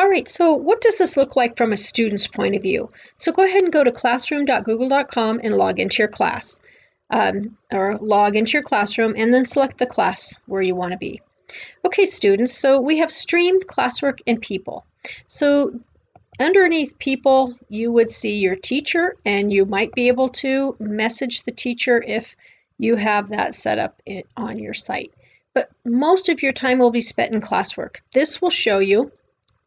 All right, so what does this look like from a student's point of view? So go ahead and go to classroom.google.com and log into your class, um, or log into your classroom and then select the class where you want to be. Okay, students, so we have stream, classwork, and people. So underneath people, you would see your teacher and you might be able to message the teacher if you have that set up on your site. But most of your time will be spent in classwork. This will show you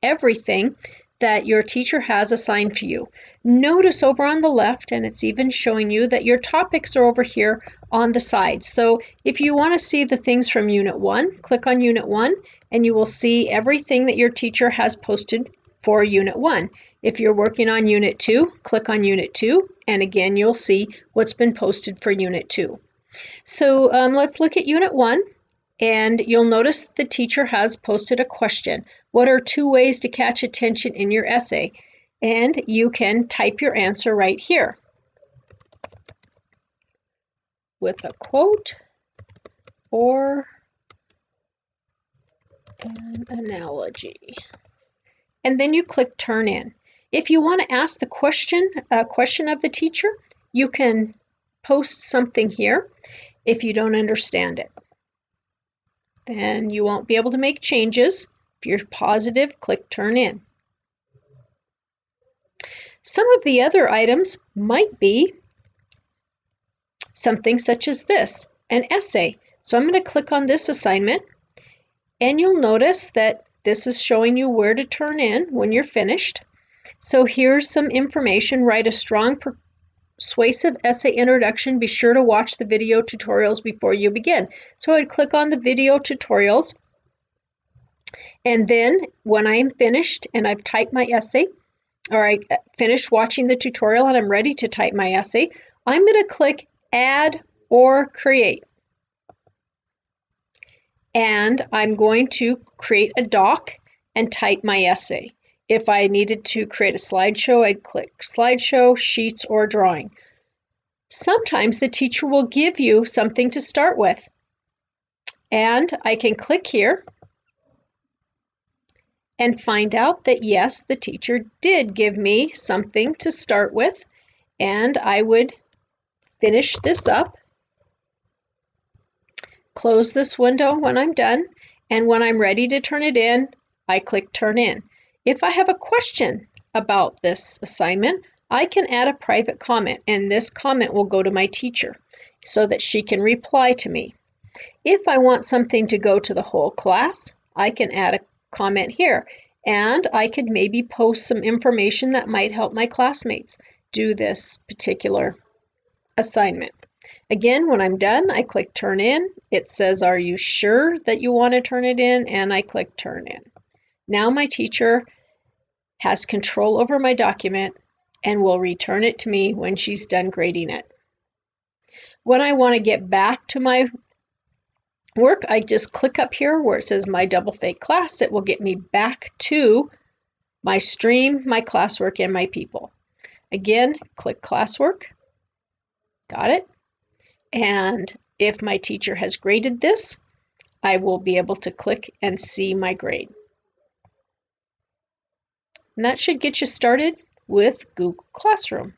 everything that your teacher has assigned for you. Notice over on the left, and it's even showing you that your topics are over here on the side. So if you want to see the things from Unit 1, click on Unit 1 and you will see everything that your teacher has posted for Unit 1. If you're working on Unit 2, click on Unit 2 and again you'll see what's been posted for Unit 2. So um, let's look at Unit 1 and you'll notice the teacher has posted a question. What are two ways to catch attention in your essay? And you can type your answer right here with a quote or an analogy. And then you click Turn In. If you want to ask the question, a question of the teacher, you can post something here if you don't understand it then you won't be able to make changes. If you're positive, click Turn In. Some of the other items might be something such as this, an essay. So I'm going to click on this assignment, and you'll notice that this is showing you where to turn in when you're finished. So here's some information. Write a strong persuasive essay introduction, be sure to watch the video tutorials before you begin. So I'd click on the video tutorials. And then when I'm finished and I've typed my essay, or I uh, finished watching the tutorial and I'm ready to type my essay, I'm going to click Add or Create. And I'm going to create a doc and type my essay. If I needed to create a slideshow, I'd click slideshow, sheets, or drawing. Sometimes the teacher will give you something to start with. And I can click here and find out that yes, the teacher did give me something to start with. And I would finish this up, close this window when I'm done, and when I'm ready to turn it in, I click Turn In. If I have a question about this assignment, I can add a private comment and this comment will go to my teacher so that she can reply to me. If I want something to go to the whole class, I can add a comment here and I could maybe post some information that might help my classmates do this particular assignment. Again, when I'm done, I click turn in. It says, are you sure that you want to turn it in? And I click turn in. Now my teacher has control over my document and will return it to me when she's done grading it. When I want to get back to my work, I just click up here where it says my double fake class. It will get me back to my stream, my classwork, and my people. Again, click classwork. Got it. And if my teacher has graded this, I will be able to click and see my grade. And that should get you started with Google Classroom.